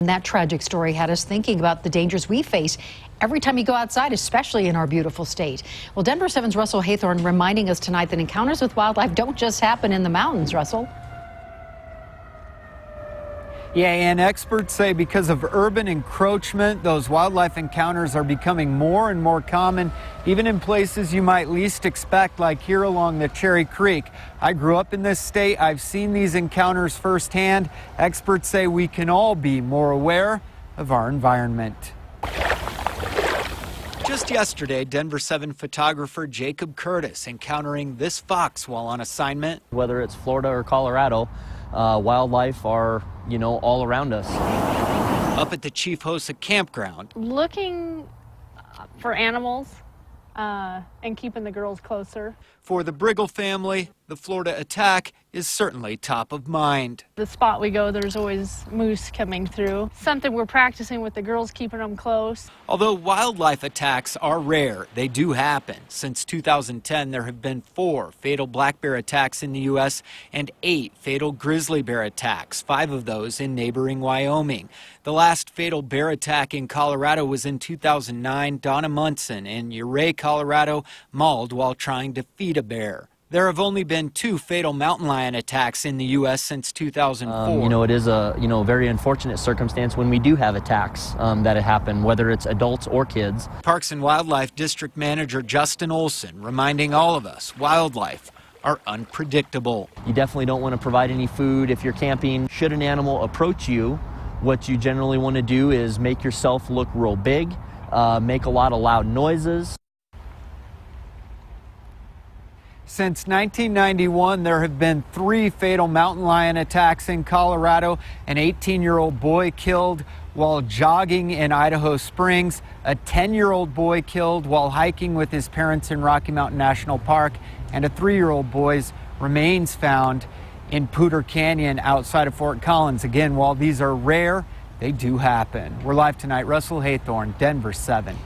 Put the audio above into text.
And that tragic story had us thinking about the dangers we face every time you go outside, especially in our beautiful state. Well, Denver 7's Russell Haythorn reminding us tonight that encounters with wildlife don't just happen in the mountains, Russell. Yeah, and experts say because of urban encroachment, those wildlife encounters are becoming more and more common, even in places you might least expect, like here along the Cherry Creek. I grew up in this state. I've seen these encounters firsthand. Experts say we can all be more aware of our environment. Just yesterday, Denver 7 photographer Jacob Curtis encountering this fox while on assignment. Whether it's Florida or Colorado, uh, wildlife are, you know, all around us. Up at the Chief Hosa campground. Looking for animals uh, and keeping the girls closer. For the Briggle family, the Florida attack is certainly top of mind. The spot we go, there's always moose coming through. Something we're practicing with the girls, keeping them close. Although wildlife attacks are rare, they do happen. Since 2010, there have been four fatal black bear attacks in the U.S. and eight fatal grizzly bear attacks, five of those in neighboring Wyoming. The last fatal bear attack in Colorado was in 2009. Donna Munson in Ouray, Colorado, mauled while trying to feed a bear. There have only been two fatal mountain lion attacks in the U.S. since 2004. Um, you know, it is a you know very unfortunate circumstance when we do have attacks um, that happen, whether it's adults or kids. Parks and Wildlife District Manager Justin Olson reminding all of us wildlife are unpredictable. You definitely don't want to provide any food if you're camping. Should an animal approach you, what you generally want to do is make yourself look real big, uh, make a lot of loud noises. Since 1991, there have been three fatal mountain lion attacks in Colorado. An 18 year old boy killed while jogging in Idaho Springs, a 10 year old boy killed while hiking with his parents in Rocky Mountain National Park, and a three year old boy's remains found in Poudre Canyon outside of Fort Collins. Again, while these are rare, they do happen. We're live tonight. Russell Haythorn, Denver 7.